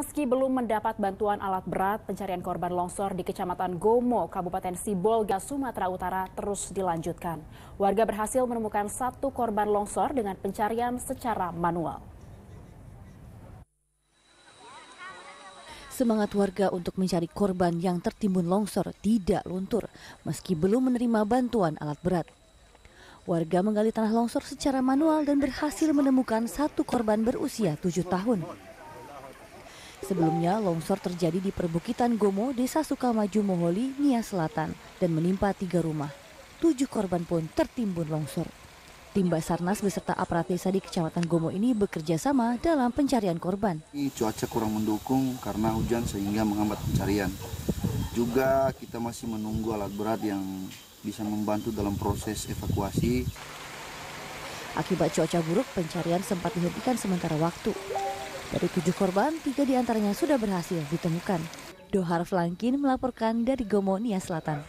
Meski belum mendapat bantuan alat berat, pencarian korban longsor di Kecamatan Gomo, Kabupaten Sibolga, Sumatera Utara terus dilanjutkan. Warga berhasil menemukan satu korban longsor dengan pencarian secara manual. Semangat warga untuk mencari korban yang tertimbun longsor tidak luntur meski belum menerima bantuan alat berat. Warga menggali tanah longsor secara manual dan berhasil menemukan satu korban berusia tujuh tahun. Sebelumnya, longsor terjadi di perbukitan Gomo, Desa Sukamaju, Moholi, Nia Selatan, dan menimpa tiga rumah. Tujuh korban pun tertimbun longsor. Tim Basarnas beserta aparat desa di Kecamatan Gomo ini bekerja sama dalam pencarian korban. Cuaca kurang mendukung karena hujan sehingga menghambat pencarian. Juga kita masih menunggu alat berat yang bisa membantu dalam proses evakuasi. Akibat cuaca buruk, pencarian sempat dihentikan sementara waktu. Dari tujuh korban, tiga di antaranya sudah berhasil ditemukan. Dohar Flankin melaporkan dari Gomo, Nia Selatan.